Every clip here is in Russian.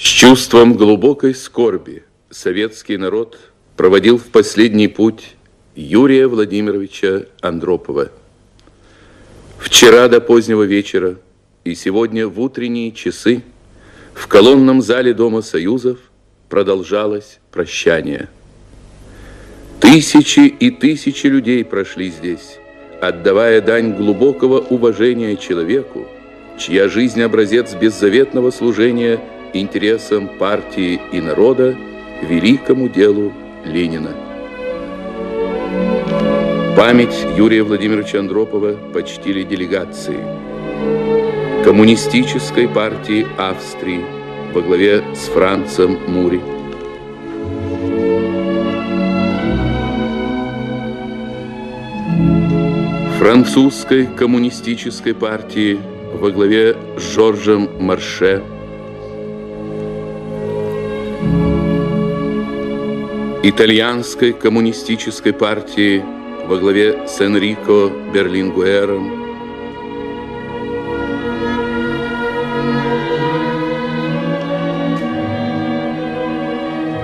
С чувством глубокой скорби советский народ проводил в последний путь Юрия Владимировича Андропова. Вчера до позднего вечера и сегодня в утренние часы в колонном зале Дома Союзов продолжалось прощание. Тысячи и тысячи людей прошли здесь, отдавая дань глубокого уважения человеку, чья жизнь образец беззаветного служения интересам партии и народа, великому делу Ленина. Память Юрия Владимировича Андропова почтили делегации Коммунистической партии Австрии во главе с Францем Мури, Французской коммунистической партии во главе с Жоржем Марше, Итальянской коммунистической партии во главе с Энрико Берлингуэром,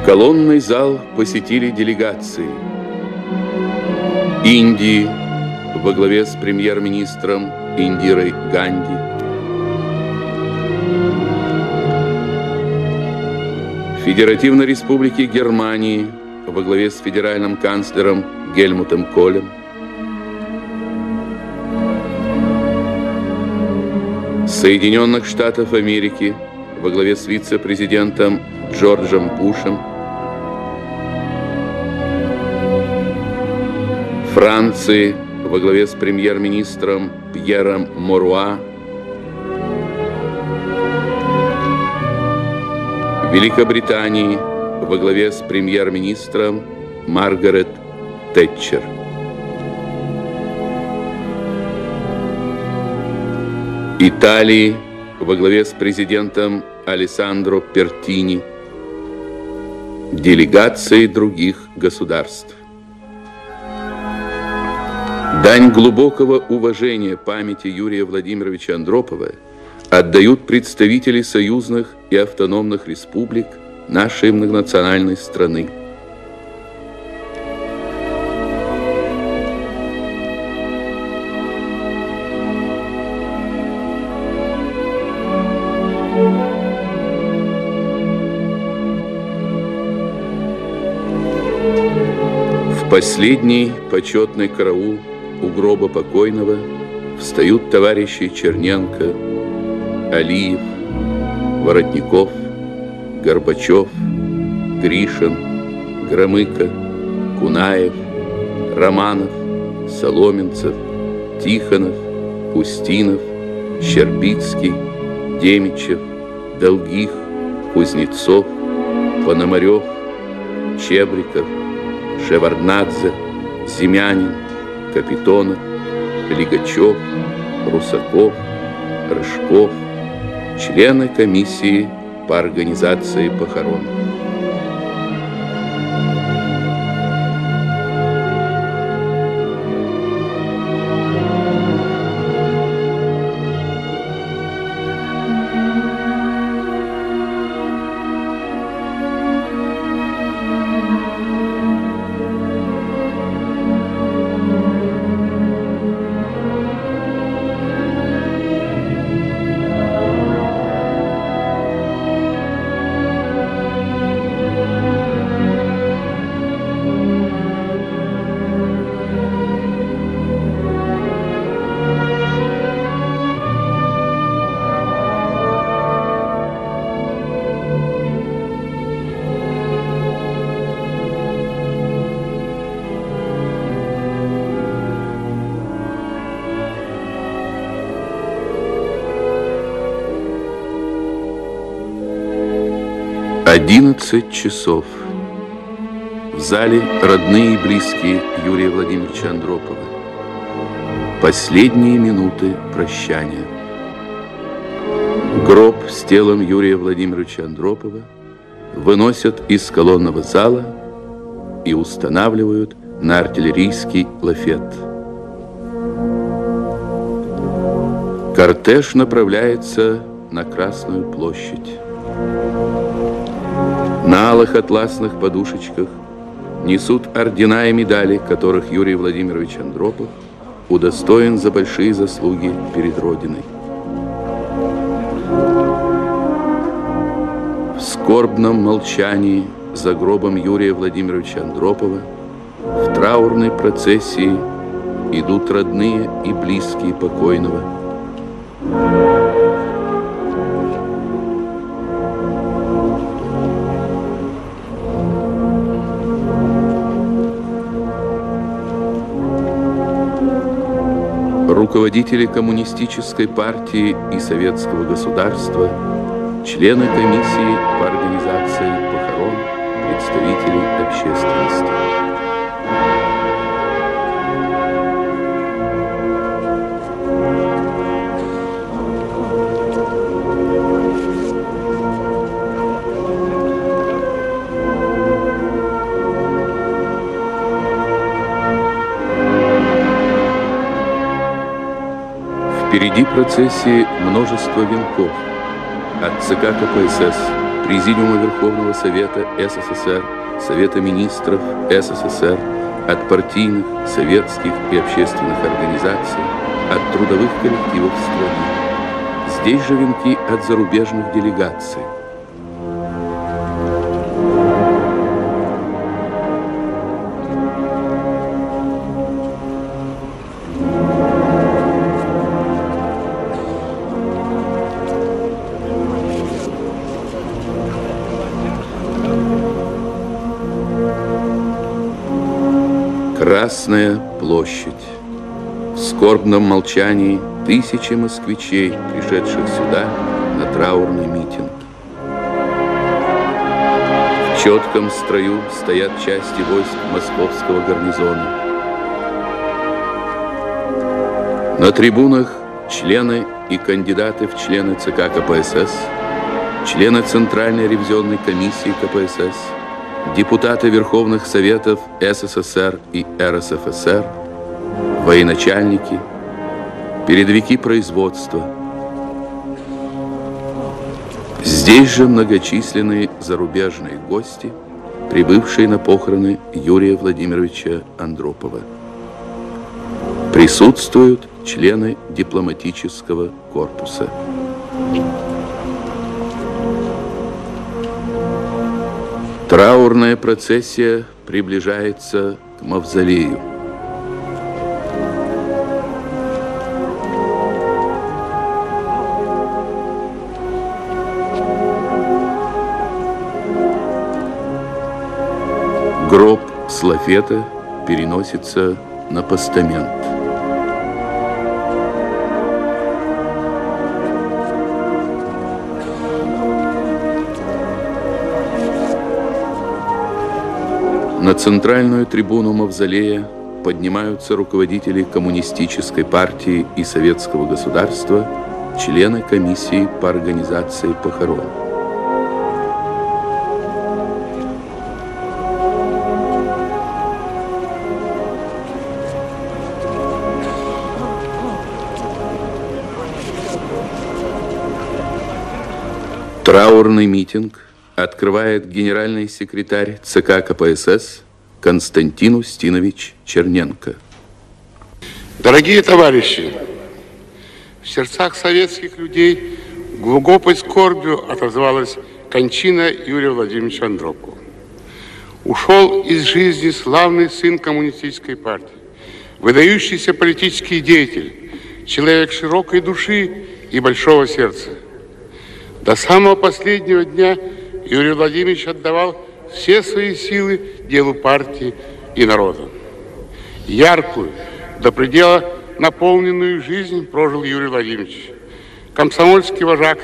Колонный зал посетили делегации Индии во главе с премьер-министром Индирой Ганди, Федеративной Республики Германии во главе с федеральным канцлером Гельмутом Колем, Соединенных Штатов Америки во главе с вице-президентом Джорджем Бушем, Франции во главе с премьер-министром Пьером Моруа, Великобритании во главе с премьер-министром Маргарет Тэтчер. Италии во главе с президентом Алессандро Пертини, делегации других государств. Дань глубокого уважения памяти Юрия Владимировича Андропова отдают представители союзных и автономных республик нашей многонациональной страны. В последний почетный караул у гроба покойного встают товарищи Черненко, Алиев, Воротников, Горбачев, Гришин, Громыко, Кунаев, Романов, Соломенцев, Тихонов, Устинов, Щербицкий, Демичев, Долгих, Кузнецов, Пономарев, Чебриков, Шеварднадзе, Зимянин, Капитонов, Лигачев, Русаков, Рыжков, члены комиссии по организации похорон. Одиннадцать часов. В зале родные и близкие Юрия Владимировича Андропова. Последние минуты прощания. Гроб с телом Юрия Владимировича Андропова выносят из колонного зала и устанавливают на артиллерийский лафет. Кортеж направляется на Красную площадь. Алых атласных подушечках несут ордена и медали, которых Юрий Владимирович Андропов удостоен за большие заслуги перед Родиной. В скорбном молчании за гробом Юрия Владимировича Андропова в траурной процессии идут родные и близкие покойного – руководители коммунистической партии и советского государства, члены комиссии по организации похорон, представители общественности. Впереди процессии множество венков. От ЦК КПСС, Президиума Верховного Совета СССР, Совета Министров СССР, от партийных, советских и общественных организаций, от трудовых коллективов страны. Здесь же венки от зарубежных делегаций. Красная площадь. В скорбном молчании тысячи москвичей, пришедших сюда на траурный митинг. В четком строю стоят части войск московского гарнизона. На трибунах члены и кандидаты в члены ЦК КПСС, члены Центральной ревизионной комиссии КПСС, депутаты Верховных Советов СССР и РСФСР, военачальники, передовики производства. Здесь же многочисленные зарубежные гости, прибывшие на похороны Юрия Владимировича Андропова. Присутствуют члены дипломатического корпуса. Траурная процессия приближается к мавзолею. Гроб с лафета переносится на постамент. На центральную трибуну Мавзолея поднимаются руководители коммунистической партии и советского государства, члены комиссии по организации похорон. Траурный митинг открывает генеральный секретарь ЦК КПСС Константин Устинович Черненко. Дорогие товарищи, в сердцах советских людей глубокой скорбью отозвалась кончина Юрия Владимировича Андропова. Ушел из жизни славный сын коммунистической партии, выдающийся политический деятель, человек широкой души и большого сердца. До самого последнего дня Юрий Владимирович отдавал все свои силы делу партии и народа. Яркую, до предела наполненную жизнь прожил Юрий Владимирович. Комсомольский вожак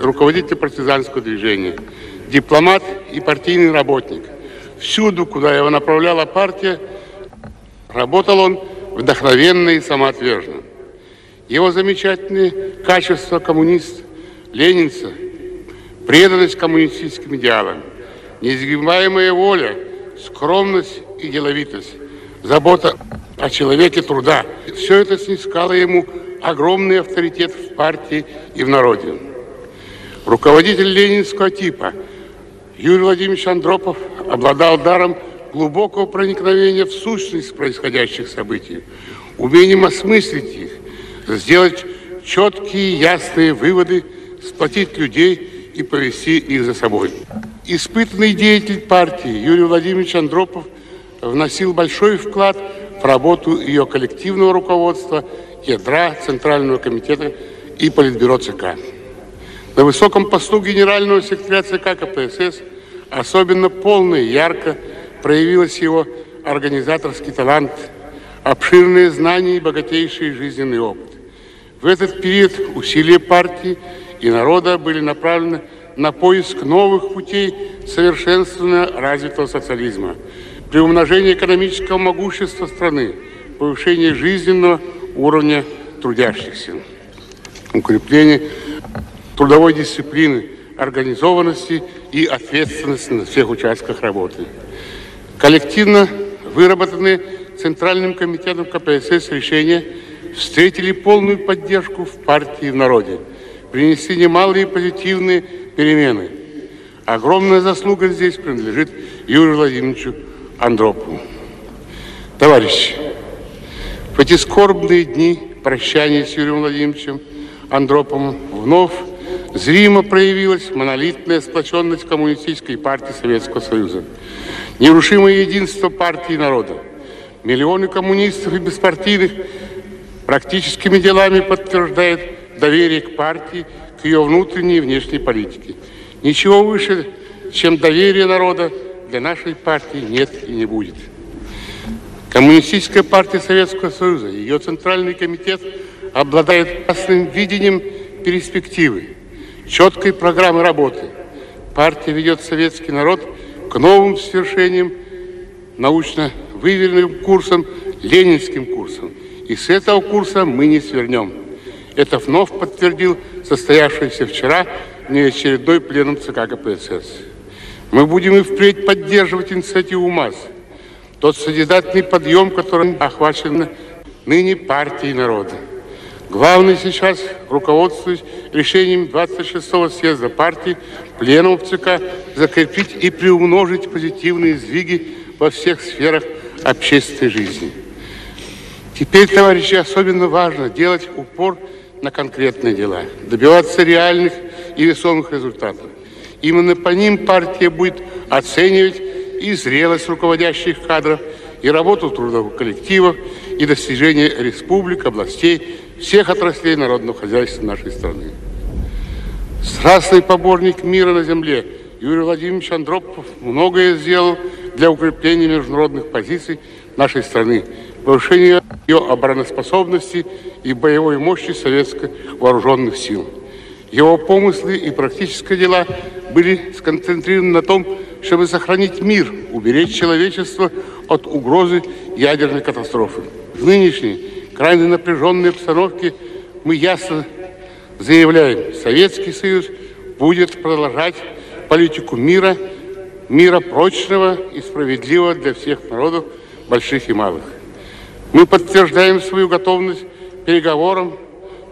руководитель партизанского движения, дипломат и партийный работник. Всюду, куда его направляла партия, работал он вдохновенно и самоотверженно. Его замечательные качества коммуниста, ленинца – преданность коммунистическим идеалам, неизгибаемая воля, скромность и деловитость, забота о человеке труда. Все это снискало ему огромный авторитет в партии и в народе. Руководитель ленинского типа Юрий Владимирович Андропов обладал даром глубокого проникновения в сущность происходящих событий, умением осмыслить их, сделать четкие, ясные выводы, сплотить людей и повести их за собой. Испытанный деятель партии Юрий Владимирович Андропов вносил большой вклад в работу ее коллективного руководства, ядра Центрального комитета и Политбюро ЦК. На высоком посту генерального секретаря ЦК КПСС особенно полно и ярко проявилась его организаторский талант, обширные знания и богатейший жизненный опыт. В этот период усилия партии и народа были направлены на поиск новых путей совершенствования развитого социализма, при умножении экономического могущества страны, повышении жизненного уровня трудящихся, укрепление трудовой дисциплины, организованности и ответственности на всех участках работы. Коллективно выработанные Центральным комитетом КПСС решения встретили полную поддержку в партии и в народе, принесли немалые позитивные перемены. Огромная заслуга здесь принадлежит Юрию Владимировичу Андропову. Товарищи, в эти скорбные дни прощания с Юрием Владимировичем Андроповым вновь зримо проявилась монолитная сплоченность коммунистической партии Советского Союза, нерушимое единство партии и народа. Миллионы коммунистов и беспартийных практическими делами подтверждают доверие к партии, к ее внутренней и внешней политике. Ничего выше, чем доверие народа для нашей партии нет и не будет. Коммунистическая партия Советского Союза, ее Центральный комитет обладает ясным видением перспективы, четкой программы работы. Партия ведет советский народ к новым свершениям, научно выверенным курсом, ленинским курсом. И с этого курса мы не свернем. Это вновь подтвердил состоявшийся вчера неочередной пленум ЦК КПСС. Мы будем и впредь поддерживать инициативу МАЗ, тот созидательный подъем, которым охвачена ныне партией народа. Главное сейчас, руководствуясь решением 26-го съезда партии, пленум ЦК, закрепить и приумножить позитивные сдвиги во всех сферах общественной жизни. Теперь, товарищи, особенно важно делать упор на конкретные дела, добиваться реальных и весомых результатов. Именно по ним партия будет оценивать и зрелость руководящих кадров, и работу трудовых коллективов, и достижения республик, областей, всех отраслей народного хозяйства нашей страны. Страстный поборник мира на земле Юрий Владимирович Андропов многое сделал для укрепления международных позиций нашей страны, повышения ее обороноспособности и боевой мощи советских вооруженных сил. Его помыслы и практические дела были сконцентрированы на том, чтобы сохранить мир, уберечь человечество от угрозы ядерной катастрофы. В нынешней крайне напряженной обстановке мы ясно заявляем, Советский Союз будет продолжать политику мира, мира прочного и справедливого для всех народов, больших и малых. Мы подтверждаем свою готовность переговорам,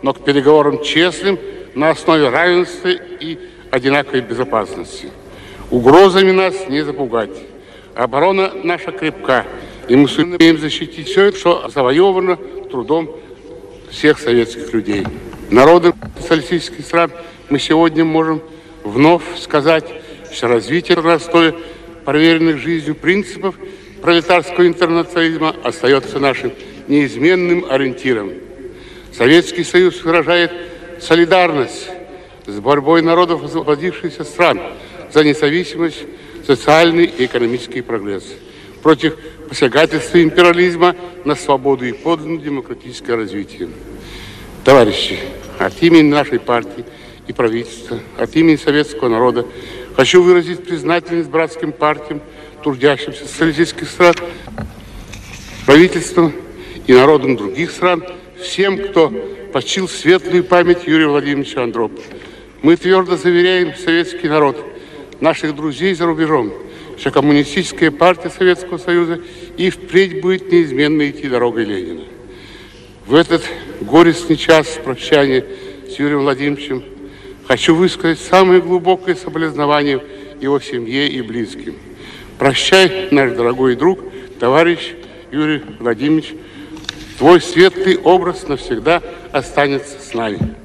но к переговорам честным, на основе равенства и одинаковой безопасности. Угрозами нас не запугать. Оборона наша крепка, и мы сумеем защитить все, что завоевано трудом всех советских людей. Народы социалистических стран мы сегодня можем вновь сказать, что развитие на основе проверенных жизнью принципов пролетарского интернационализма остается нашим неизменным ориентиром. Советский Союз выражает солидарность с борьбой народов освободившихся стран за независимость, социальный и экономический прогресс, против посягательства империализма на свободу и подлинное демократическое развитие. Товарищи, от имени нашей партии и правительства, от имени советского народа хочу выразить признательность братским партиям, трудящимся социалистических стран, правительствам и народам других стран, всем, кто почил светлую память Юрия Владимировича Андропова. Мы твердо заверяем советский народ, наших друзей за рубежом, что коммунистическая партия Советского Союза и впредь будет неизменно идти дорогой Ленина. В этот горестный час прощания с Юрием Владимировичем хочу высказать самое глубокое соболезнование его семье и близким. Прощай, наш дорогой друг, товарищ Юрий Владимирович, твой светлый образ навсегда останется с нами.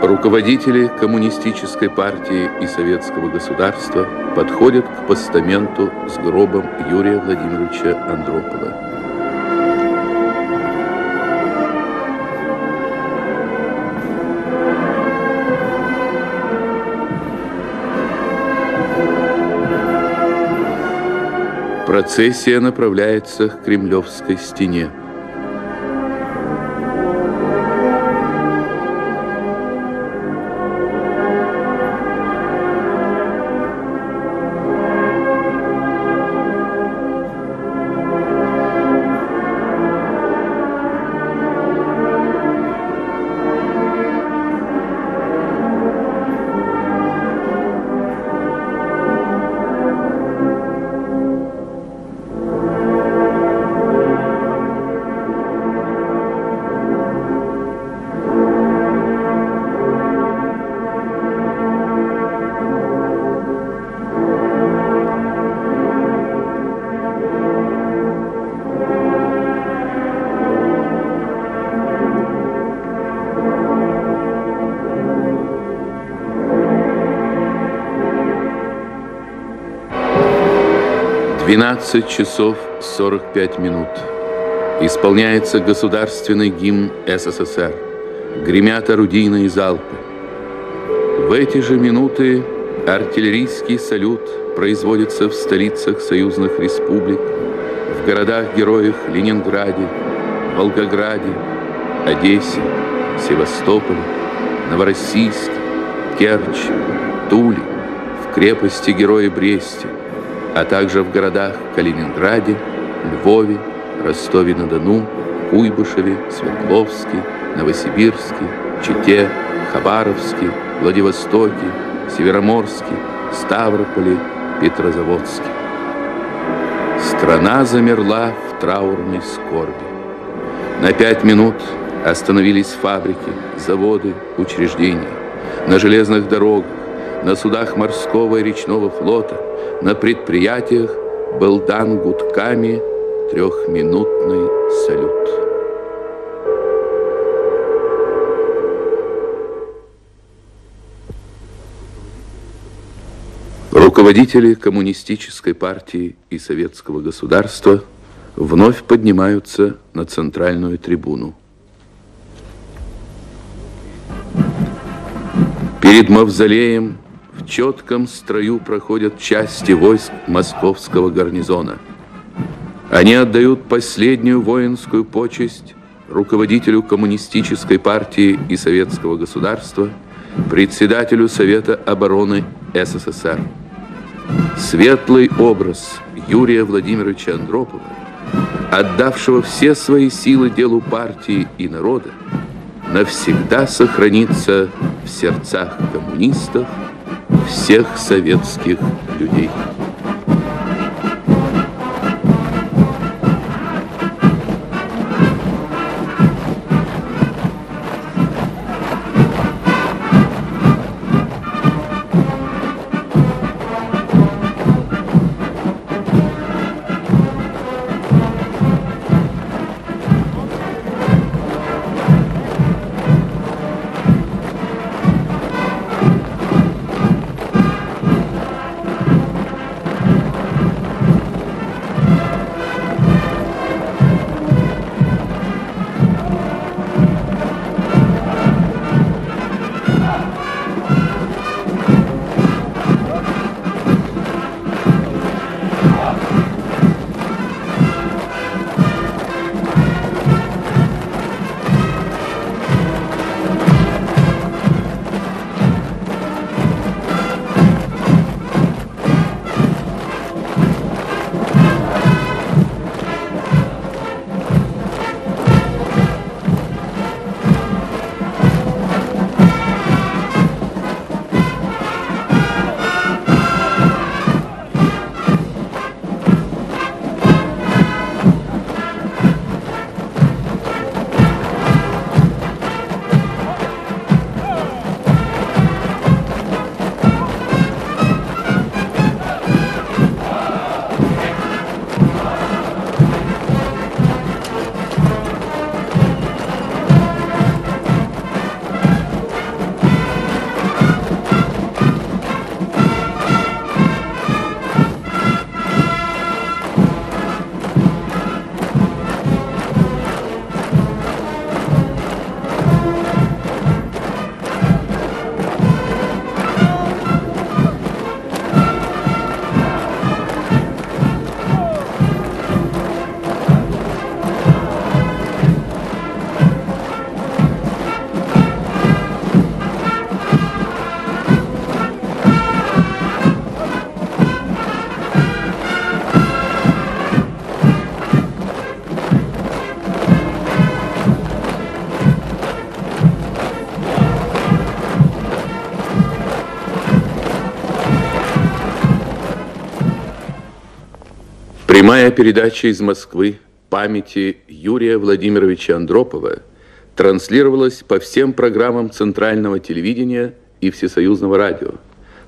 Руководители коммунистической партии и советского государства подходят к постаменту с гробом Юрия Владимировича Андропова. Процессия направляется к Кремлевской стене. Двенадцать часов сорок пять минут. Исполняется государственный гимн СССР. Гремят орудийные залпы. В эти же минуты артиллерийский салют производится в столицах союзных республик, в городах-героях Ленинграде, Волгограде, Одессе, Севастополе, Новороссийске, Керчи, Туле, в крепости Героя Бресте, а также в городах Калининграде, Львове, Ростове-на-Дону, Куйбышеве, Свердловске, Новосибирске, Чите, Хабаровске, Владивостоке, Североморске, Ставрополе, Петрозаводске. Страна замерла в траурной скорби. На пять минут остановились фабрики, заводы, учреждения. На железных дорогах, на судах морского и речного флота, на предприятиях был дан гудками трехминутный салют. Руководители коммунистической партии и советского государства вновь поднимаются на центральную трибуну. Перед мавзолеем в четком строю проходят части войск московского гарнизона. Они отдают последнюю воинскую почесть руководителю коммунистической партии и советского государства, председателю Совета обороны СССР. Светлый образ Юрия Владимировича Андропова, отдавшего все свои силы делу партии и народа, навсегда сохранится в сердцах коммунистов всех советских людей. Прямая передача из Москвы памяти Юрия Владимировича Андропова транслировалась по всем программам Центрального телевидения и Всесоюзного радио,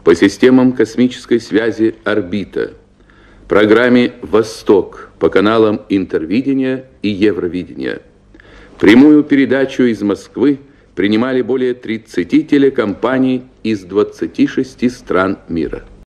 по системам космической связи «Орбита», программе «Восток» по каналам Интервидения и Евровидения. Прямую передачу из Москвы принимали более 30 телекомпаний из 26 стран мира.